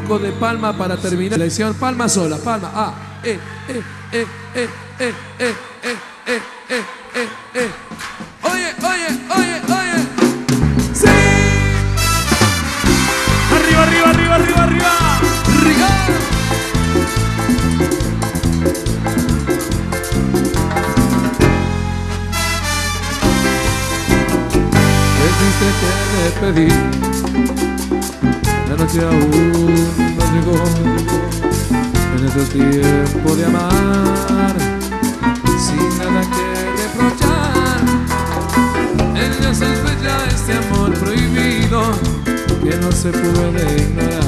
poco de palma para terminar la lección. Palma sola, palma. Ah, eh, eh, eh, eh, eh, eh, eh, eh, eh, eh, eh. Oye, oye, oye, oye. Sí. Arriba, arriba, arriba, arriba, arriba. Rigal. Qué triste que le pedí. Noche aún no llegó. En este tiempo de amar, sin nada que reprochar. Ella sospecha este amor prohibido que no se puede ignorar.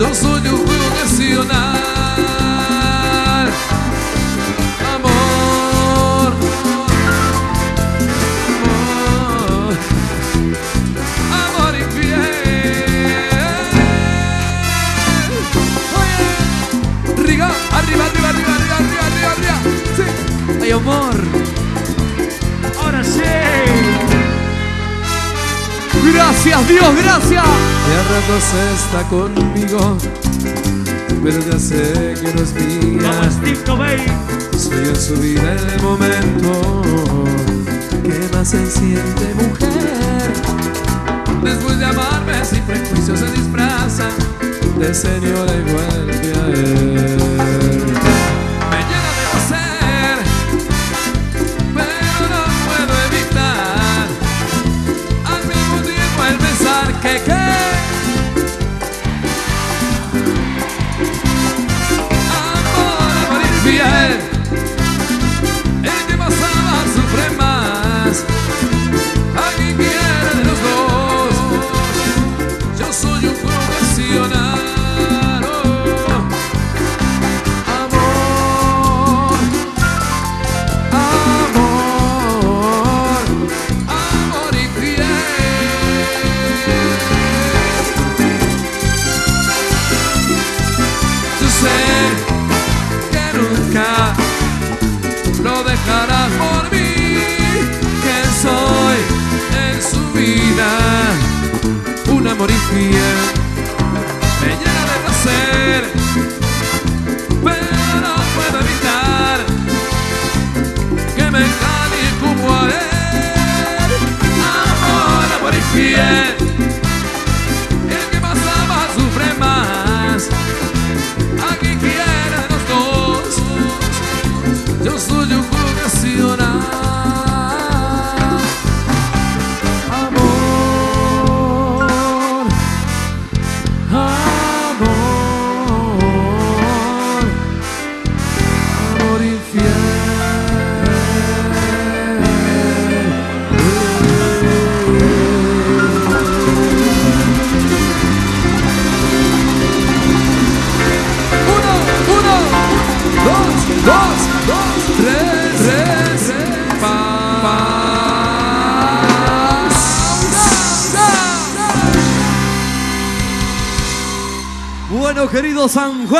Yo soy un juego ocasional. Amor. Amor. Amor infiel. Oye. Riga, arriba, arriba, arriba, arriba, arriba, arriba. Sí. Ay, amor. Gracias, Dios, gracias. De a ratos está conmigo, pero ya sé que no es mía. Soy en su vida el momento que más se siente mujer. Después de amarme sin prejuicio se disfraza de señora igual que a él. है Me llena de placer, pero puedo evitar que me engañe como a él. Amor, amor infiel, querido San Juan.